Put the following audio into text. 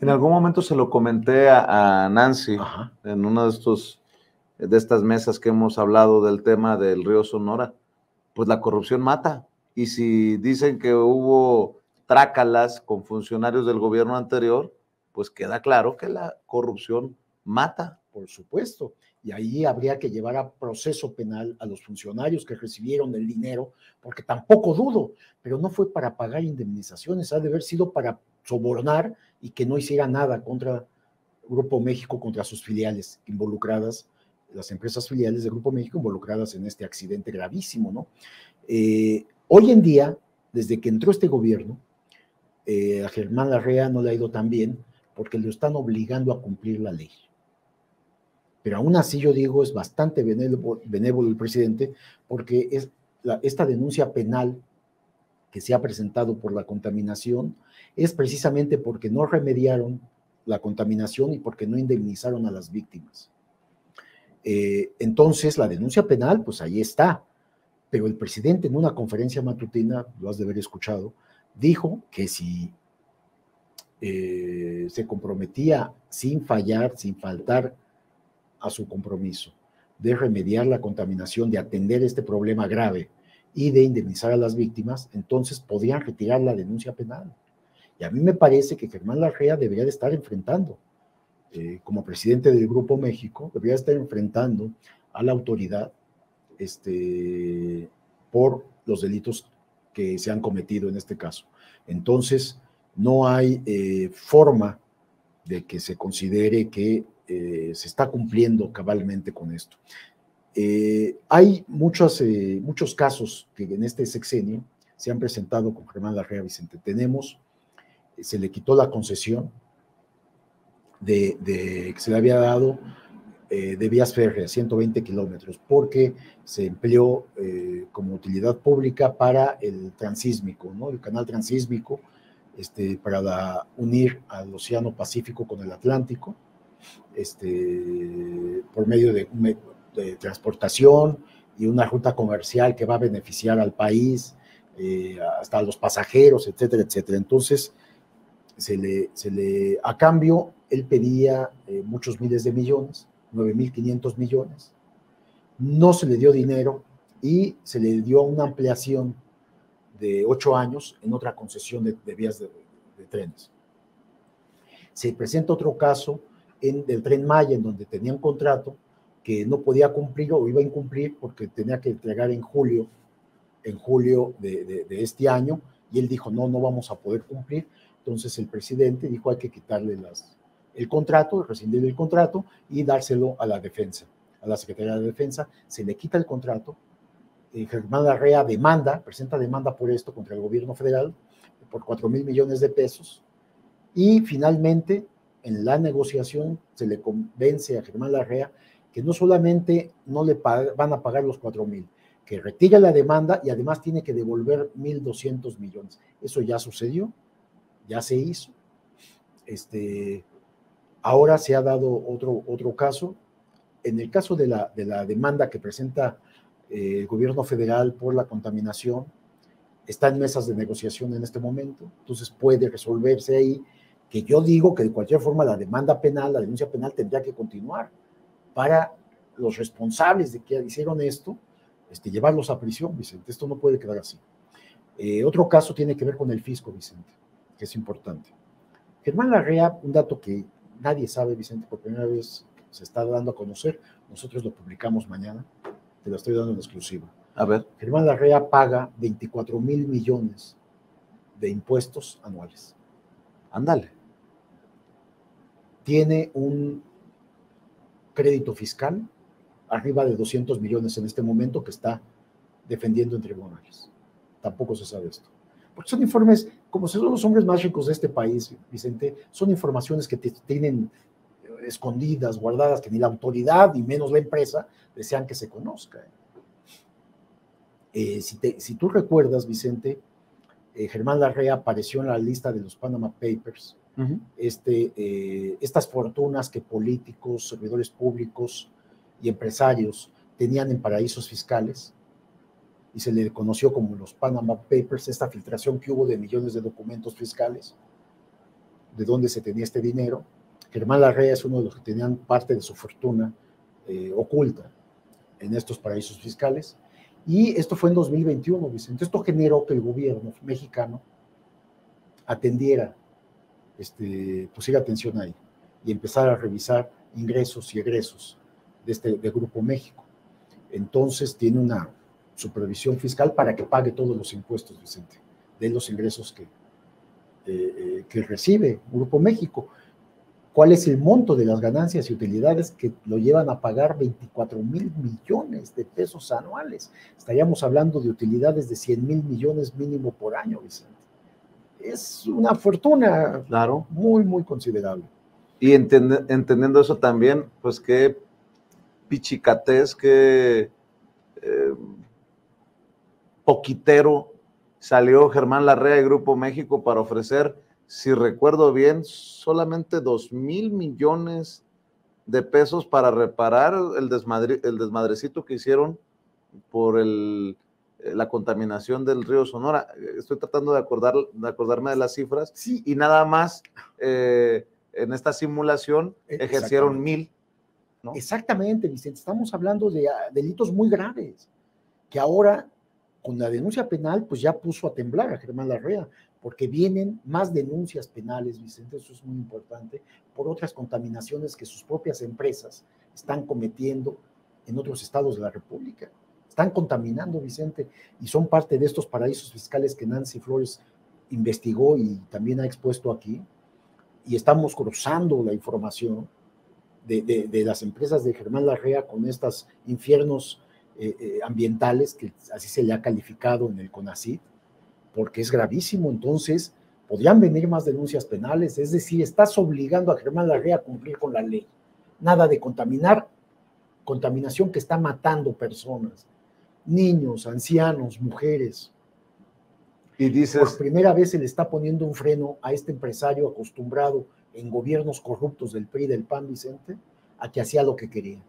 En algún momento se lo comenté a, Nancy en una de estos de estas mesas que hemos hablado del tema del río Sonora. Pues la corrupción mata. Y si dicen que hubo trácalas con funcionarios del gobierno anterior, pues queda claro que la corrupción mata. Por supuesto. Y ahí habría que llevar a proceso penal a los funcionarios que recibieron el dinero, porque tampoco dudo, pero no fue para pagar indemnizaciones, ha de haber sido para sobornar y que no hiciera nada contra Grupo México, contra sus filiales involucradas, las empresas filiales de Grupo México involucradas en este accidente gravísimo, ¿no? Eh, hoy en día, desde que entró este gobierno, eh, a Germán Larrea no le ha ido tan bien porque lo están obligando a cumplir la ley. Pero aún así yo digo, es bastante benévolo, el presidente porque es esta denuncia penal que se ha presentado por la contaminación es precisamente porque no remediaron la contaminación y porque no indemnizaron a las víctimas. Eh, entonces, la denuncia penal, pues ahí está. Pero el presidente en una conferencia matutina, lo has de haber escuchado, dijo que si eh, se comprometía sin fallar, sin faltar a su compromiso de remediar la contaminación, de atender este problema grave y de indemnizar a las víctimas, entonces podían retirar la denuncia penal. Y a mí me parece que Germán Larrea debería de estar enfrentando, eh, como presidente del Grupo México, debería estar enfrentando a la autoridad este, por los delitos que se han cometido en este caso. Entonces, no hay eh, forma de que se considere que eh, se está cumpliendo cabalmente con esto. Eh, hay muchos, eh, muchos casos que en este sexenio se han presentado con Germán Larrea Vicente. Tenemos, se le quitó la concesión de, que se le había dado de vías férreas, 120 kilómetros, porque se empleó como utilidad pública para el transísmico, ¿no? el canal transísmico, este, para unir al Océano Pacífico con el Atlántico este, por medio de, de, transportación y una ruta comercial que va a beneficiar al país, eh, hasta a los pasajeros, etcétera, etcétera. Entonces, se le, se le, a cambio, él pedía eh, muchos miles de millones, 9.500 millones. No se le dio dinero y se le dio una ampliación de ocho años en otra concesión de, vías de, de, trenes. Se presenta otro caso en, del tren Maya, en donde tenía un contrato que no podía cumplir o iba a incumplir porque tenía que entregar en julio, en julio de, este año, y él dijo, no, no vamos a poder cumplir. Entonces el presidente dijo, hay que quitarle las, el contrato, rescindir el contrato y dárselo a la defensa, a la Secretaría de Defensa. Se le quita el contrato. Eh, Germán Larrea demanda, presenta demanda por esto contra el gobierno federal por 4 mil millones de pesos. Y finalmente en la negociación se le convence a Germán Larrea que no solamente no le van a pagar los 4 mil, que retira la demanda y además tiene que devolver 1.200 millones. Eso ya sucedió, ya se hizo. Este, ahora se ha dado otro, otro caso. En el caso de la, de la demanda que presenta eh, el gobierno federal por la contaminación, está en mesas de negociación en este momento, entonces puede resolverse ahí que yo digo que de cualquier forma la demanda penal, la denuncia penal tendría que continuar para los responsables de que hicieron esto, este, llevarlos a prisión, Vicente. Esto no puede quedar así. Eh, otro caso tiene que ver con el fisco, Vicente, que es importante. Germán Larrea, un dato que nadie sabe, Vicente, por primera vez se está dando a conocer, nosotros lo publicamos mañana, te lo estoy dando en exclusiva. A ver. Germán Larrea paga 24 mil millones de impuestos anuales. Ándale tiene un crédito fiscal arriba de 200 millones en este momento que está defendiendo en tribunales. Tampoco se sabe esto. Porque son informes, como son los hombres más ricos de este país, Vicente, son informaciones que tienen escondidas, guardadas, que ni la autoridad ni menos la empresa desean que se conozca. Eh, si, tú recuerdas, Vicente, eh, Germán Larrea apareció en la lista de los Panama Papers este, eh, estas fortunas que políticos, servidores públicos y empresarios tenían en paraísos fiscales, y se le conoció como los Panama Papers, esta filtración que hubo de millones de documentos fiscales. de dónde se tenía este dinero. Germán Larrea es uno de los que tenían parte de su fortuna eh, oculta en estos paraísos fiscales. Y esto fue en 2021, Vicente. Esto generó que el gobierno mexicano atendiera, este, pusiera atención ahí y empezara a revisar ingresos y egresos de este de Grupo México. Entonces tiene una supervisión fiscal para que pague todos los impuestos, Vicente, de los ingresos que, eh, que recibe Grupo México. ¿Cuál es el monto de las ganancias y utilidades que lo llevan a pagar 24 mil millones de pesos anuales? Estaríamos hablando de utilidades de 100 mil millones mínimo por año, Vicente. Es una fortuna claro. muy, muy considerable. Y entendiendo eso también, pues qué pichicatés, qué eh, poquitero salió Germán Larrea de Grupo México para ofrecer si recuerdo bien, solamente dos mil millones de pesos para reparar el, desmadre, el desmadrecito que hicieron por el, la contaminación del río Sonora. Estoy tratando de, acordar, de acordarme de las cifras sí. y nada más eh, en esta simulación e, ejercieron mil. ¿no? Exactamente, Vicente. Estamos hablando de ah, delitos muy graves que ahora con la denuncia penal pues ya puso a temblar a Germán Larrea porque vienen más denuncias penales, Vicente, eso es muy importante, por otras contaminaciones que sus propias empresas están cometiendo en otros estados de la República. Están contaminando, Vicente, y son parte de estos paraísos fiscales que Nancy Flores investigó y también ha expuesto aquí. Y estamos cruzando la información de, las empresas de Germán Larrea con estos infiernos eh, eh, ambientales, que así se le ha calificado en el CONACYT, porque es gravísimo. Entonces, podrían venir más denuncias penales, es decir, estás obligando a Germán Larrea a cumplir con la ley. Nada de contaminar, contaminación que está matando personas, niños, ancianos, mujeres. Y dices, por primera vez se le está poniendo un freno a este empresario acostumbrado en gobiernos corruptos del PRI del PAN Vicente a que hacía lo que quería.